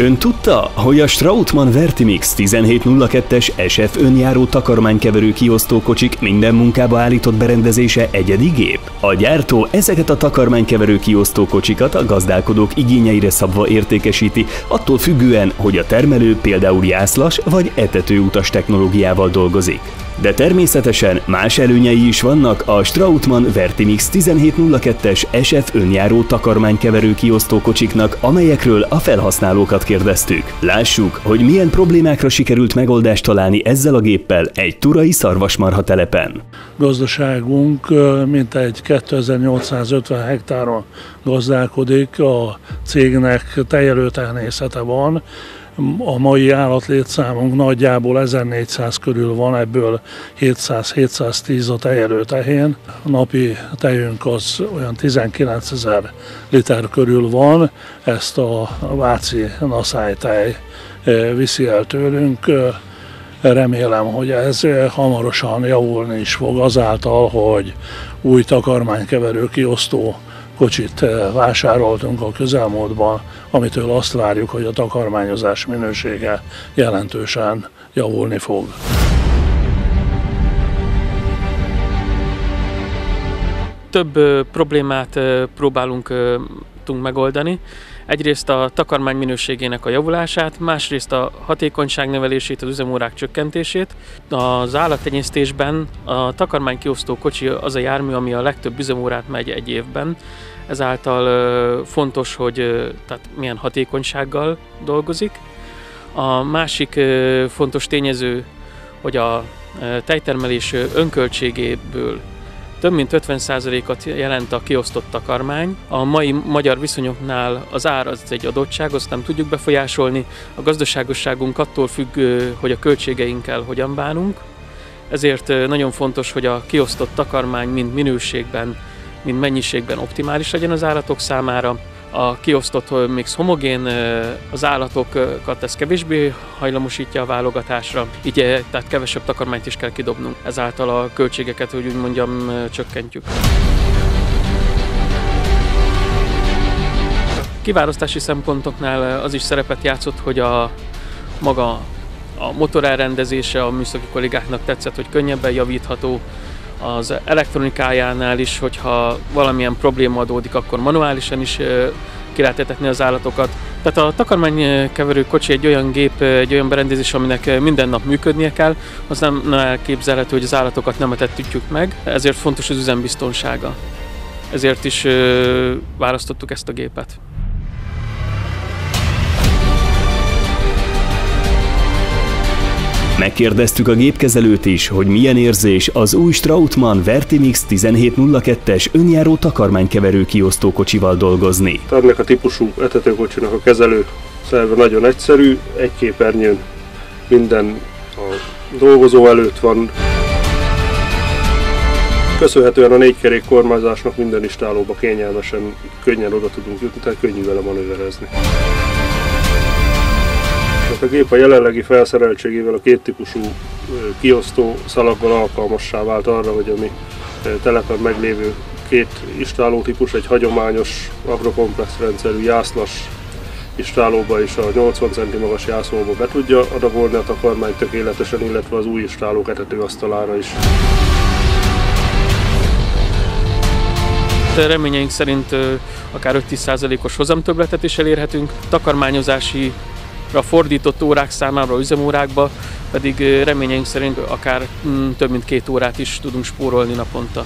Ön tudta, hogy a Strautmann Vertimix 1702-es SF önjáró takarmánykeverő kiosztókocsik minden munkába állított berendezése egyedi gép? A gyártó ezeket a takarmánykeverő kiosztókocsikat a gazdálkodók igényeire szabva értékesíti, attól függően, hogy a termelő például jászlas vagy etetőutas technológiával dolgozik. De természetesen más előnyei is vannak a Strautmann Vertimix 1702-es SF önjáró takarmánykeverő kiosztókocsiknak, amelyekről a felhasználókat kérdeztük. Lássuk, hogy milyen problémákra sikerült megoldást találni ezzel a géppel egy turai szarvasmarha telepen. Gazdaságunk mintegy 2850 hektáron gazdálkodik, a cégnek tejelőtermészete van, a mai állatlétszámunk nagyjából 1400 körül van, ebből 700-710 a tejelő tehén. A napi tejünk az olyan 19 ezer liter körül van, ezt a Váci naszály tej eh, viszi el tőlünk. Remélem, hogy ez hamarosan javulni is fog azáltal, hogy új takarmánykeverő kiosztó kocsit eh, vásároltunk a közelmúltban, amitől azt várjuk, hogy a takarmányozás minősége jelentősen javulni fog. Több problémát próbálunk megoldani. Egyrészt a takarmány minőségének a javulását, másrészt a hatékonyság növelését, az üzemórák csökkentését. Az állattenyésztésben a takarmány kiosztó kocsi az a jármű, ami a legtöbb üzemórát megy egy évben. Ezáltal fontos, hogy tehát milyen hatékonysággal dolgozik. A másik fontos tényező, hogy a tejtermelés önköltségéből több mint 50%-at jelent a kiosztott takarmány. A mai magyar viszonyoknál az ár az egy adottság, azt nem tudjuk befolyásolni. A gazdaságosságunk attól függ, hogy a költségeinkkel hogyan bánunk. Ezért nagyon fontos, hogy a kiosztott takarmány mind minőségben, mind mennyiségben optimális legyen az állatok számára a kiosztott mix homogén, az állatokat ez kevésbé hajlamosítja a válogatásra, így tehát kevesebb takarmányt is kell kidobnunk. Ezáltal a költségeket, úgy mondjam, csökkentjük. Kiválasztási szempontoknál az is szerepet játszott, hogy a maga a motor elrendezése a műszaki kollégáknak tetszett, hogy könnyebben javítható, az elektronikájánál is, hogyha valamilyen probléma adódik, akkor manuálisan is ki lehet etetni az állatokat. Tehát a takarmánykeverő kocsi egy olyan gép, egy olyan berendezés, aminek minden nap működnie kell, az nem elképzelhető, hogy az állatokat nem etettük meg, ezért fontos az üzembiztonsága. Ezért is választottuk ezt a gépet. Megkérdeztük a gépkezelőt is, hogy milyen érzés az új Strautmann Vertimix 1702-es önjáró takarmánykeverő kiosztókocsival dolgozni. Ennek a típusú etetőkocsinak a kezelő szerve nagyon egyszerű, egy képernyőn minden a dolgozó előtt van. Köszönhetően a négykerék kormányzásnak minden istálóba kényelmesen, könnyen oda tudunk jutni, tehát könnyű vele manőverezni. A gép a jelenlegi felszereltségével a két típusú kiosztó szalaggal alkalmassá vált arra, hogy a mi telepen meglévő két istáló típus, egy hagyományos agrokomplex rendszerű jászlas istálóba és a 80 cm magas jászolóba be tudja adagolni a takarmányt tökéletesen, illetve az új istálók etetőasztalára is. Reményeink szerint akár 5-10%-os hozamtöbletet is elérhetünk. Takarmányozási a fordított órák számára, üzemórákba pedig reményeink szerint akár mm, több mint két órát is tudunk spórolni naponta.